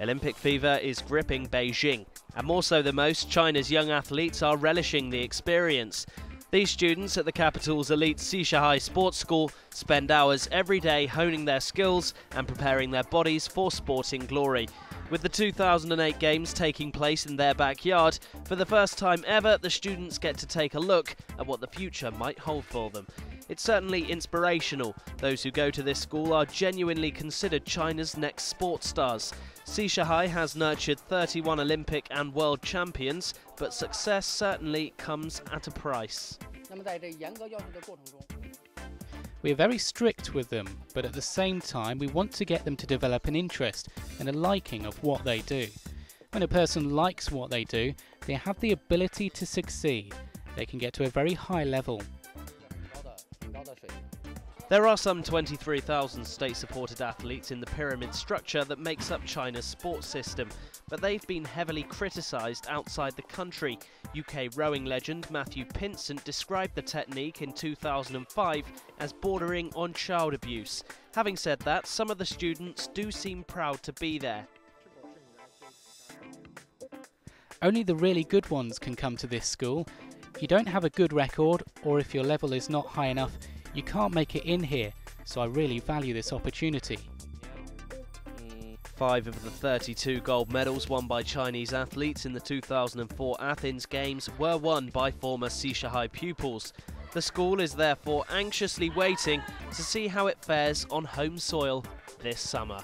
Olympic fever is gripping Beijing, and more so than most, China's young athletes are relishing the experience. These students at the capital's elite Xishahai Sports School spend hours every day honing their skills and preparing their bodies for sporting glory. With the 2008 Games taking place in their backyard, for the first time ever, the students get to take a look at what the future might hold for them. It's certainly inspirational. Those who go to this school are genuinely considered China's next sports stars. Xishahai has nurtured 31 Olympic and world champions, but success certainly comes at a price. We are very strict with them, but at the same time we want to get them to develop an interest and a liking of what they do. When a person likes what they do, they have the ability to succeed. They can get to a very high level. There are some 23,000 state-supported athletes in the pyramid structure that makes up China's sports system, but they've been heavily criticised outside the country. UK rowing legend Matthew Pinsent described the technique in 2005 as bordering on child abuse. Having said that, some of the students do seem proud to be there. Only the really good ones can come to this school. If you don't have a good record, or if your level is not high enough, you can't make it in here, so I really value this opportunity. Five of the 32 gold medals won by Chinese athletes in the 2004 Athens Games were won by former Xishahai pupils. The school is therefore anxiously waiting to see how it fares on home soil this summer.